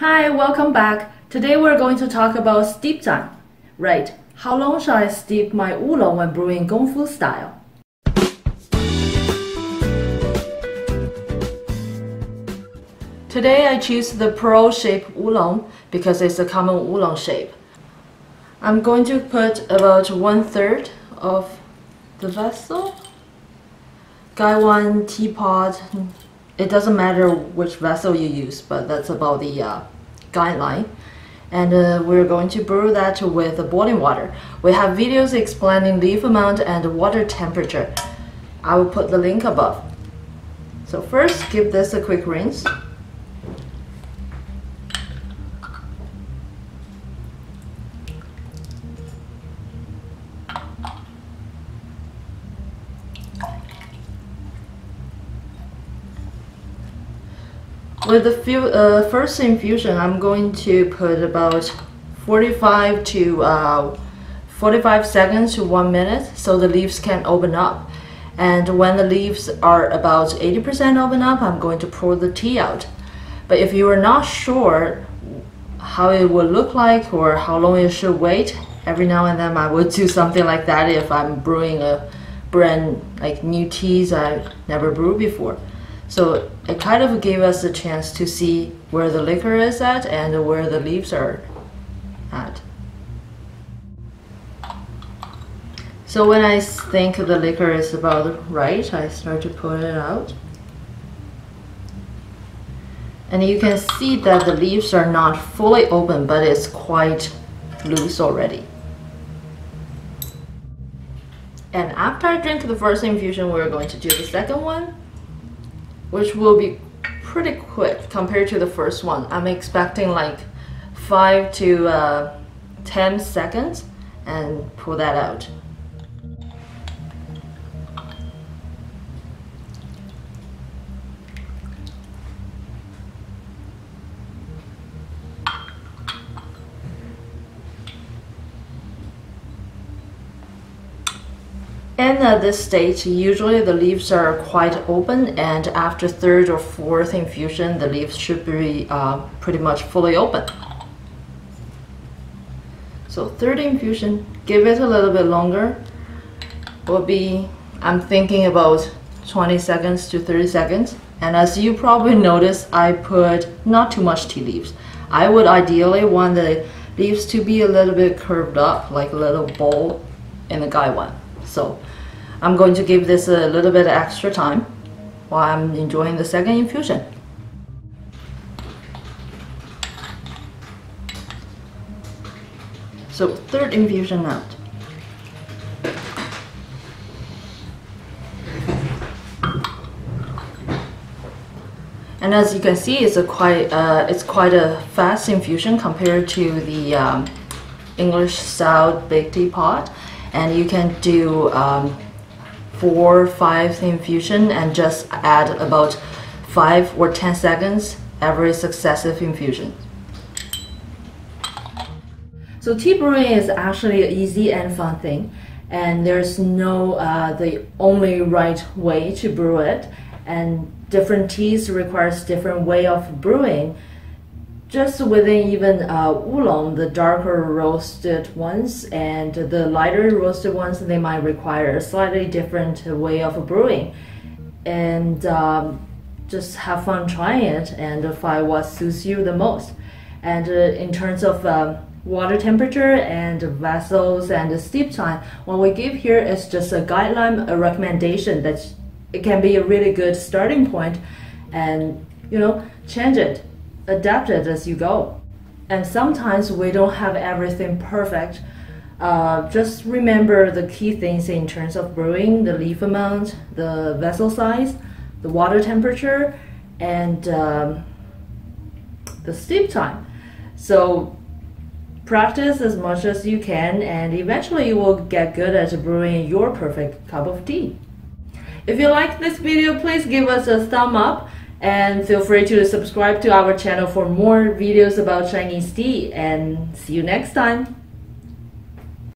Hi, welcome back. Today we're going to talk about steep time. Right, how long shall I steep my oolong when brewing Gongfu style? Today I choose the pearl shape oolong because it's a common oolong shape. I'm going to put about one third of the vessel. Gaiwan teapot, it doesn't matter which vessel you use, but that's about the uh, guideline. And uh, we're going to brew that with boiling water. We have videos explaining leaf amount and water temperature. I will put the link above. So first, give this a quick rinse. With the uh, first infusion, I'm going to put about 45 to uh, 45 seconds to 1 minute so the leaves can open up. And when the leaves are about 80% open up, I'm going to pour the tea out. But if you are not sure how it will look like or how long you should wait, every now and then I would do something like that if I'm brewing a brand like new teas I never brewed before. So it kind of gave us a chance to see where the liquor is at and where the leaves are at. So when I think the liquor is about right, I start to pull it out. And you can see that the leaves are not fully open, but it's quite loose already. And after I drink the first infusion, we're going to do the second one which will be pretty quick compared to the first one. I'm expecting like 5 to uh, 10 seconds and pull that out. And at this stage, usually the leaves are quite open and after third or fourth infusion, the leaves should be uh, pretty much fully open. So third infusion, give it a little bit longer, will be, I'm thinking about 20 seconds to 30 seconds. And as you probably notice, I put not too much tea leaves. I would ideally want the leaves to be a little bit curved up, like a little bowl in the gaiwan. So I'm going to give this a little bit of extra time while I'm enjoying the second infusion. So third infusion out. And as you can see, it's a quite uh, it's quite a fast infusion compared to the um, English style big teapot and you can do um, four, five infusion and just add about five or 10 seconds every successive infusion. So tea brewing is actually an easy and fun thing and there's no uh, the only right way to brew it and different teas requires different way of brewing just within even uh, oolong, the darker roasted ones and the lighter roasted ones, they might require a slightly different way of brewing. And um, just have fun trying it and find what suits you the most. And uh, in terms of um, water temperature and vessels and steep time, what we give here is just a guideline, a recommendation that it can be a really good starting point and you know change it adapt it as you go. And sometimes we don't have everything perfect. Uh, just remember the key things in terms of brewing, the leaf amount, the vessel size, the water temperature, and um, the steep time. So practice as much as you can and eventually you will get good at brewing your perfect cup of tea. If you like this video, please give us a thumb up and feel free to subscribe to our channel for more videos about Chinese tea and see you next time.